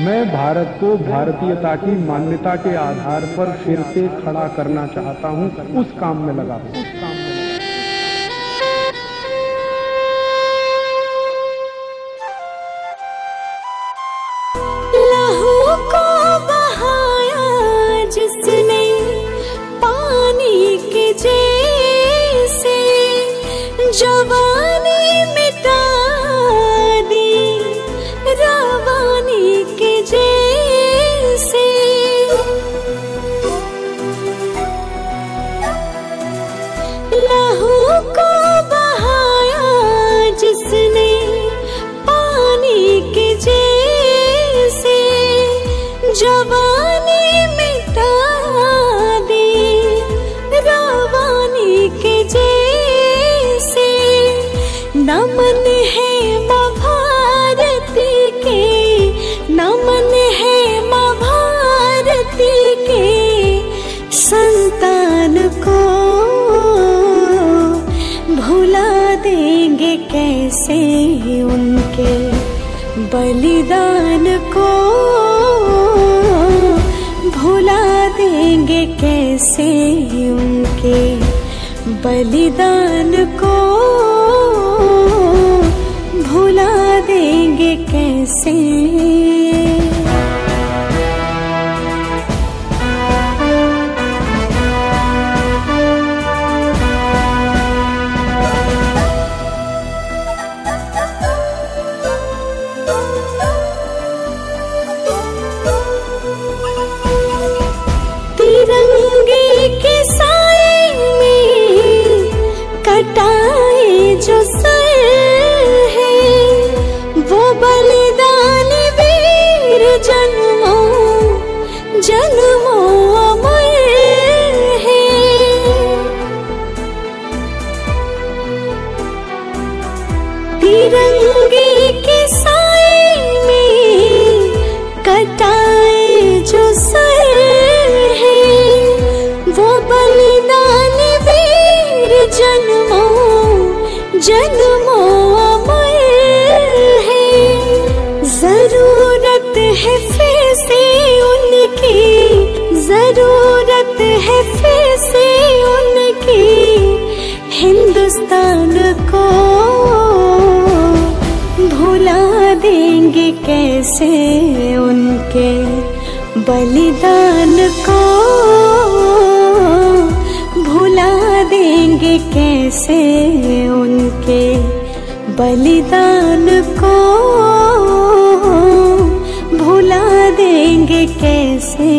मैं भारत को भारतीयता की मान्यता के आधार पर फिर से खड़ा करना चाहता हूँ, उस काम में लगा हूँ। जवानी मिटा दी, रवानी के जैसे। नमन है माँ भारती के, नमन है माँ के। संतान को भुला देंगे कैसे उनके बलिदान को? कैसे उनके बलिदान को भुला देंगे कैसे? तिरंगे तिरंगे के साए में कटाए जो सर है, वो बलिदान वीर जन्मों जन्मों अमर है। ज़रूरत है फिर से उनकी, ज़रूरत है फिर से उनकी। हिंदुस्तान को देंगे कैसे उनके बलिदान को? भुला देंगे कैसे उनके बलिदान को? भुला देंगे कैसे